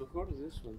Record this one.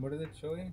What is it showing?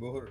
Bohor.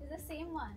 It's the same one,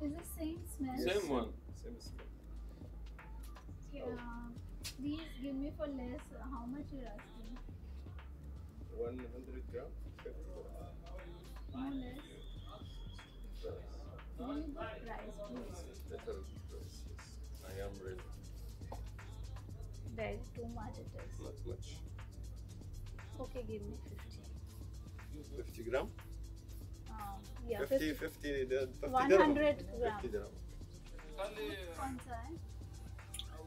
It's the same smell. same one same smell. Yeah. Please give me for less. How much you're asking? 100 grams? More or less. Give me the price, price, yes. I am ready. There is too much it is. Not much. Okay, give me 50. 50 gram? Um, yeah, 50, 50, 50, 50 100 gram. 50 gram. कौन सा है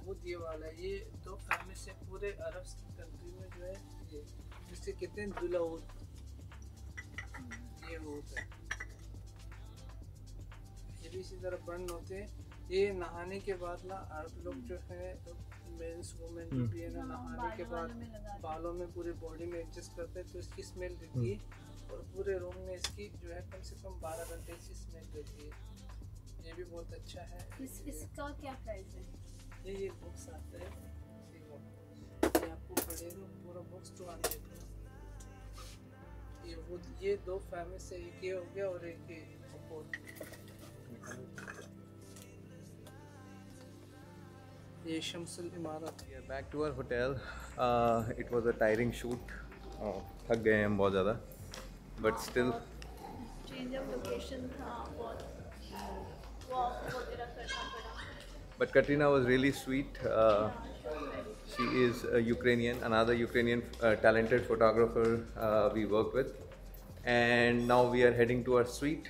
वो ये वाला ये तो family से पूरे अरब कंट्री में जो है ये जिससे कहते हैं दुलाउद ये होता है ये भी इसी तरह बर्न होते हैं ये नहाने के बाद ना अरब लोग जो है मेंस वुमेन जो भी है ना हाँ, नहाने के बाद हैं। बालों में पूरे बॉडी में एडजस्ट करते हैं तो इसकी स्मेल रहती है और पूरे रूम में इसकी जो है कम से कम बारह घंटे की स्मेल रहती है ये भी बहुत अच्छा है इस इसका क्या प्राइस है? ये ये बॉक्स आता है ये आपको पड़ेगा पूरा बॉक्स टू हंड्रेड ये वो ये दो फैमिली से एक ये हो गया और एक ये ये शमसल इमारत our hotel. Uh, it was a tiring shoot. Uh, थक गए हैं हम बहुत ज़्यादा but still change of location था बहुत But Katrina was really sweet. Uh, she is a Ukrainian, another Ukrainian uh, talented photographer uh, we work with. And now we are heading to our suite.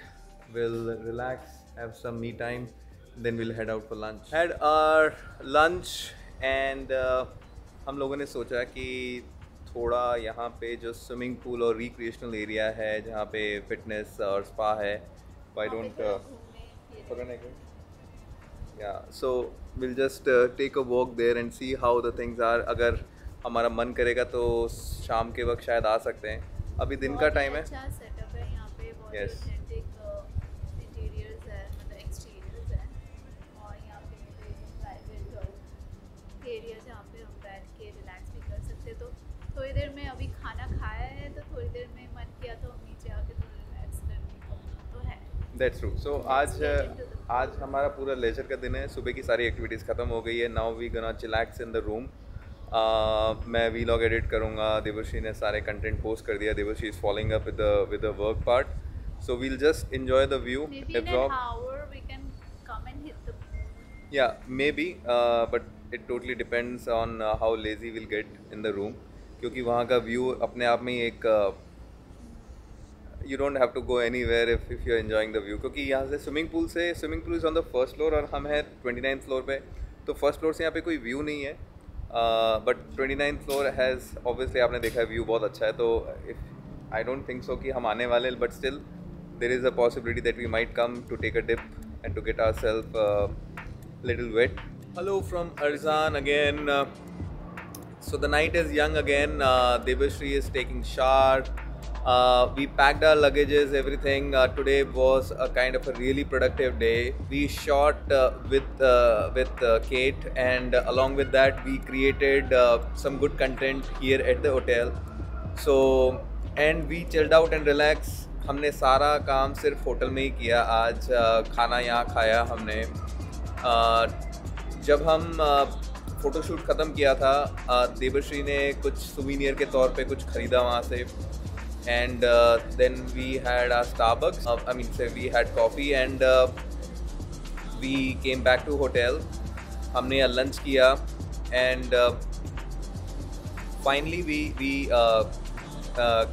We'll relax, have some me time, then we'll head out for lunch. Had our lunch and uh, हम लोगों ने सोचा कि थोड़ा यहाँ पे जो swimming pool और रिक्रिएशनल एरिया है जहाँ पे फिटनेस और स्पा है वाई पे don't so we'll just uh, take a walk there and see how the things are अगर हमारा मन करेगा तो शाम के वक्त शायद आ सकते हैं अभी दिन का टाइम है। अच्छा सेटअप है यहाँ पे बहुत Yes. इंटीरियर्स है मतलब एक्सटीरियर्स है। और यहाँ पे प्राइवेट एरिया जहाँ पे हम बैठ के रिलैक्स भी कर सकते तो थोड़ी देर में अभी खाना खाया है तो थोड़ी देर में मन किया तो हम नीचे आके थोड़ा रिलैक्स करने तो है। दैट्स ट्रू सो आज आज हमारा पूरा लेजर का दिन है। सुबह की सारी एक्टिविटीज़ ख़त्म हो गई है। Now we gonna chillax in the room मैं वीलॉग एडिट करूँगा देवर्षी ने सारे कंटेंट पोस्ट कर दिया Devarshi is following up with with the work part so we'll just enjoy the view Yeah, maybe, uh, but it totally depends on uh, how lazy we'll get in the room. क्योंकि वहाँ का view अपने आप में ही एक you don't have to go anywhere if if you enjoying the view क्योंकि यहाँ से स्विमिंग पूल से swimming pool is on the first floor और हम हैं ट्वेंटी नाइन्थ फ्लोर पे. तो फ़र्स्ट फ्लोर से यहाँ पे कोई व्यू नहीं है. But twenty nine floor has obviously आपने देखा है व्यू बहुत अच्छा है तो if I don't think so कि हम आने वाले but still there is a possibility that we might come to take a dip and to get our self little wet hello from Arjaan again so the night is young again Devshree is taking short Uh, we packed our luggages, everything. Uh, today was a kind of a really productive day. We shot uh, with uh, with uh, Kate, and uh, along with that, we created uh, some good content here at the hotel. So and we chilled out and relaxed. हमने सारा काम सिर्फ़ hotel में ही किया आज खाना यहाँ खाया हमने जब हम फ़ोटोशूट ख़त्म किया था अ, देवर्षी ने कुछ सुवीनियर के तौर पे कुछ ख़रीदा वहाँ से and then we had a Starbucks I mean say we had coffee and we came back to hotel हमने यहाँ लंच किया and finally we we uh, uh,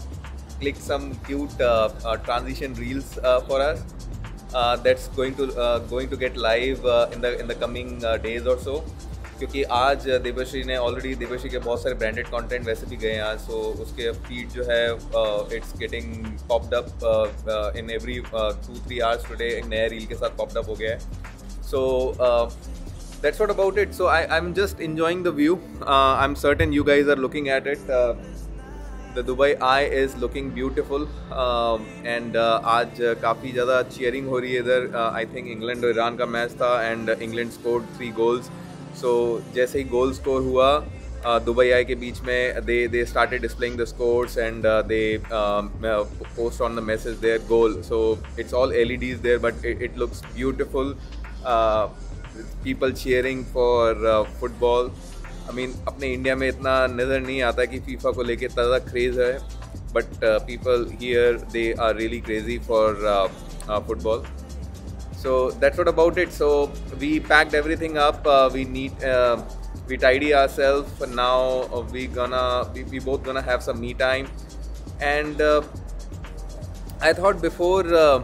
clicked some cute uh, uh, transition reels uh, for us uh, that's going to uh, going to get live uh, in the in the coming uh, days or so क्योंकि आज देवश्री ने already Devshri के बहुत सारे branded content वैसे भी गए हैं सो उसके फ़ीड जो है it's getting popped up in every two three hours today एक नया रील के साथ पॉप्ड अप हो गया है। सो that's what about it. So I, i'm just enjoying the view. Uh, i'm certain you guys are looking at it. Uh, the Dubai Eye is looking beautiful. Um, and uh, आज काफ़ी ज़्यादा cheering हो रही है इधर। I think England और Iran का match था and England scored three goals so so, जैसे ही गोल स्कोर हुआ दुबई आई के बीच में they they started displaying the scores and they post on the message there goal so it's all L E Ds there but it looks beautiful people cheering for football I mean अपने India में इतना नज़र नहीं आता कि FIFA को लेके ज़्यादा क्रेज़ है but people here they are really crazy for football so that's what about it. So we packed everything up uh, we need uh, we tidy ourselves. Now uh, we gonna we, we both gonna have some me time. And uh, i thought before uh,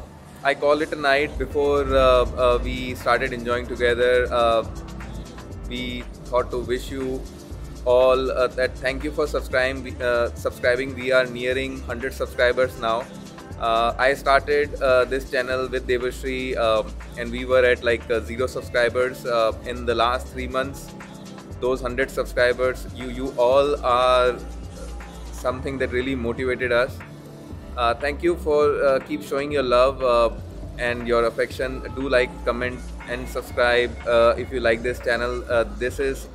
i call it a night before uh, we started enjoying together we thought to wish you all that thank you for subscribing subscribing. We are nearing 100 subscribers now uh, I started uh, this channel with Devashri um, and we were at like uh, zero subscribers uh, in the last three months. Those 100 subscribers, you you all are something that really motivated us. Uh, thank you for uh, keep showing your love and your affection. Do like, comment, and subscribe if you like this channel. This is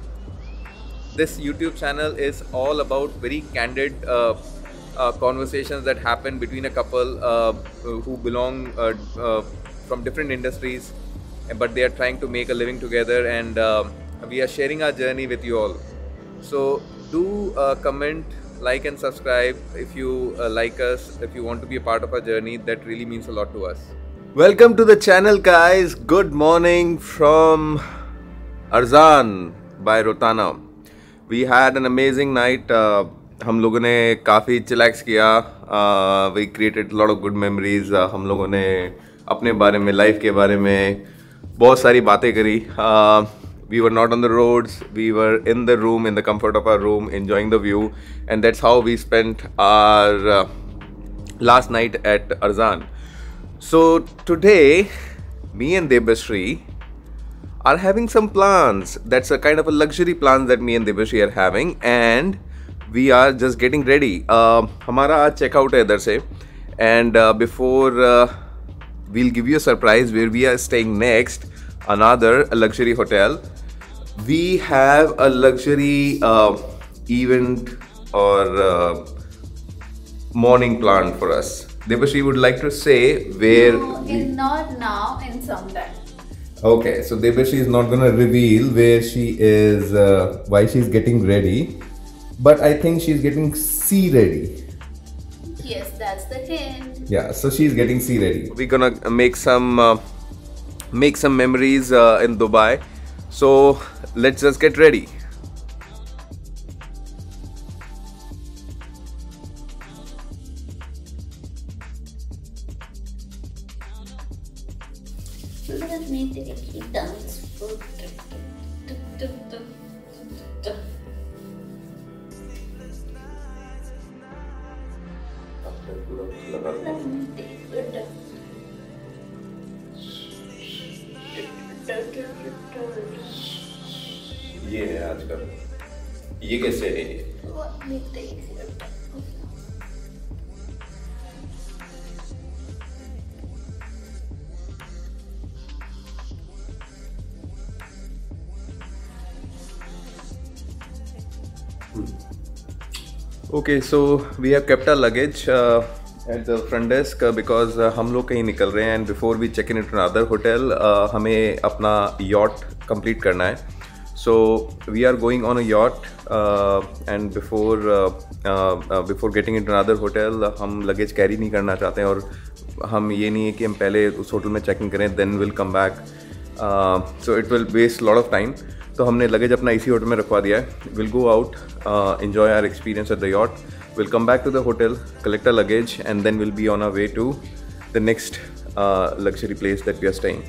this YouTube channel is all about very candid uh, conversations that happen between a couple uh, who belong uh, uh, from different industries, but they are trying to make a living together, and uh, we are sharing our journey with you all. So do comment, like, and subscribe if you like us. If you want to be a part of our journey, that really means a lot to us. Welcome to the channel, guys. Good morning from Arzan by Rotana. We had an amazing night. हम लोगों ने काफ़ी chillax किया। We created lot of good memories हम लोगों ने अपने बारे में लाइफ के बारे में बहुत सारी बातें करी। We were not on the roads we were in the room in the comfort of our room enjoying the view and that's how we spend our last night at Arjaan so today me and Debashree are having some plans that's a kind of a luxury plan that me and Debashree are having and we are just getting ready. Uh, हमारा आज checkout है इधर से and uh, before uh, we'll give you a surprise where we are staying next, another luxury hotel. We have a luxury uh, event or uh, morning plan for us. Debashri would like to say where. No, in not now, in some time. Okay, so Debashri is not gonna reveal where she is, uh, why she's getting ready, but I think she's getting sea ready. Yes, that's the hint. Yeah, so she's getting sea ready. We're gonna make some uh, make some memories uh, in Dubai. So let's just get ready. ये है आज आजकल। ये कैसे है? ये okay so we have kept a luggage at the front desk because हम लोग कहीं निकल रहे हैं and before we check in it another hotel हमें अपना यॉट कंप्लीट करना है so we are going on a yacht and before before getting it another hotel हम लगेज कैरी नहीं करना चाहते हैं और हम ये नहीं है कि हम पहले उस होटल में चेकिंग करें then will come back so it will waste lot of time तो हमने लगेज अपना इसी होटल में रखवा दिया है। Will go out enjoy our experience at the yacht will come back to the hotel collect a luggage and then will be on a way to the next luxury place that we are staying